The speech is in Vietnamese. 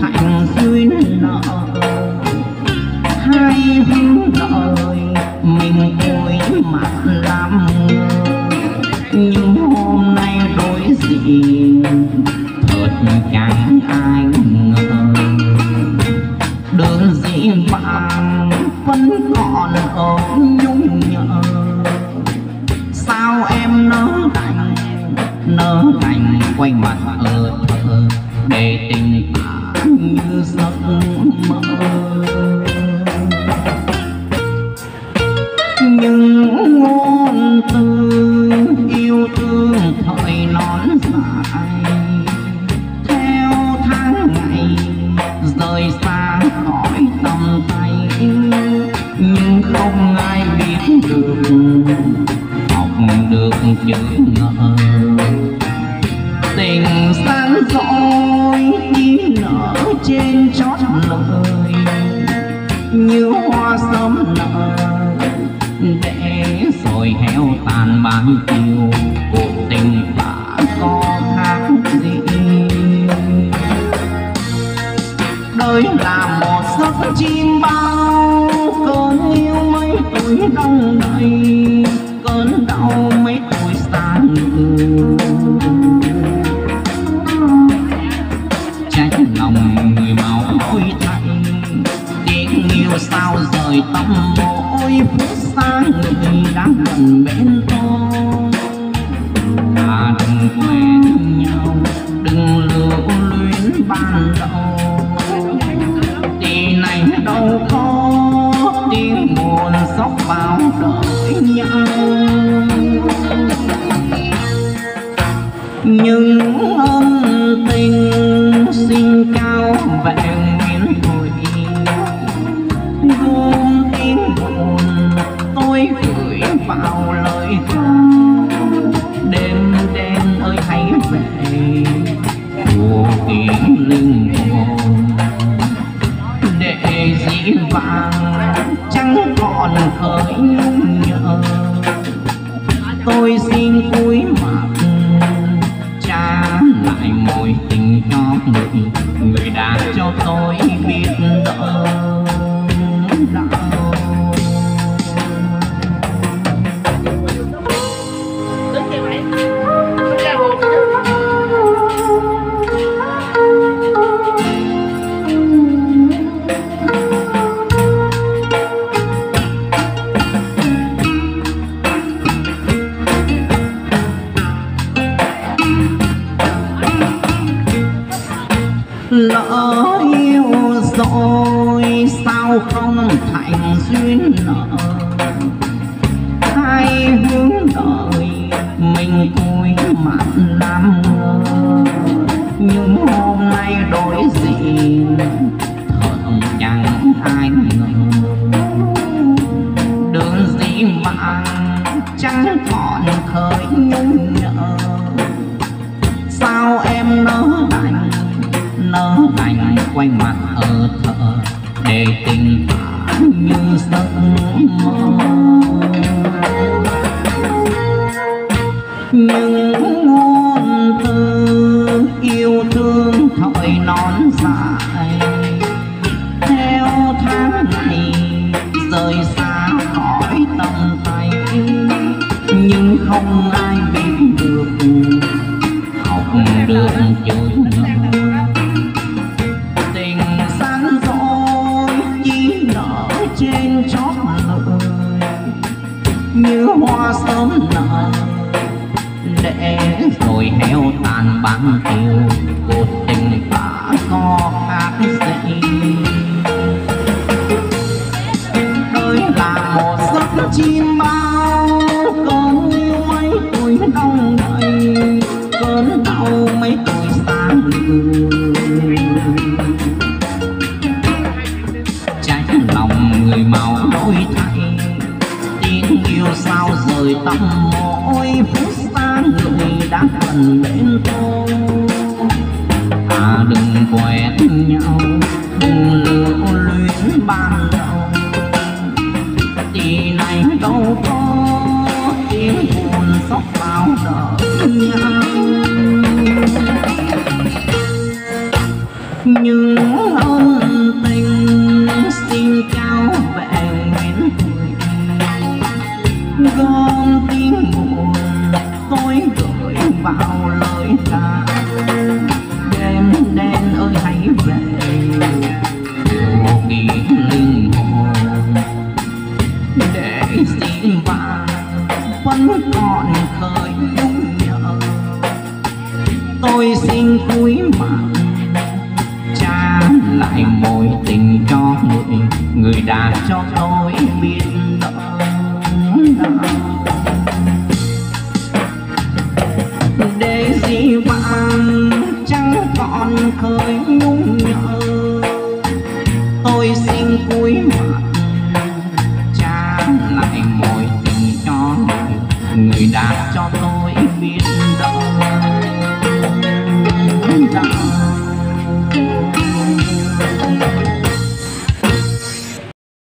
thành duyên nợ hai hướng đời mình ôi mặt làm nhưng hôm nay đối diện thật chẳng ai ngờ. Đường dĩ vàng vẫn còn ở nhung nhớ sao em nỡ đành nỡ đành quay mặt? Xa khỏi tầm tay nhưng không ai biết được, học được chữ ngờ. Tình sáng dõi chỉ nở trên chót lời, như hoa sớm nở, để rồi héo tàn bán chiều đời là một giấc chim bao cơn yêu mấy tuổi đông đầy, cơn đau mấy tuổi xa ngự trách lòng người máu hối thay tiếng yêu sao rời tâm mỗi phút xa người đang gần bên tôi. Bao vào đợi nhau. Những ân tình xin cao vẹn nguyên thủy gom tim buồn tôi gửi vào lời thơ đêm đen ơi hãy về của tiếng linh hồn. Để dĩ vàng còn sao không thành duyên nợ. Hai hướng đời mình cúi những ngôn từ yêu thương thổi non dài theo tháng ngày rời xa khỏi tầm tay nhưng không ai biết được học được chữ tình sáng dối chỉ nở trên chót lời như hoa sớm nở để rồi héo tàn băng tiêu cuộc tình đã có khác dậy đời là một giấc chim bao cơn yêu mấy tuổi đông đầy cơn đau mấy tuổi sáng người? Trách lòng người màu đổi thay. Tin yêu sao rời tâm mỗi người đã bên tôi. À đừng quẹt nhau, đừng lưu luyến ban đầu. Thì này đâu có tiếng buồn sóc bao đợi nhau cuối mạng cha lại mối tình cho người người đã cho tôi biết để gì bạn chẳng còn khơi nhung nhớ, tôi xin cuối mạng cha lại mối tình cho người người đã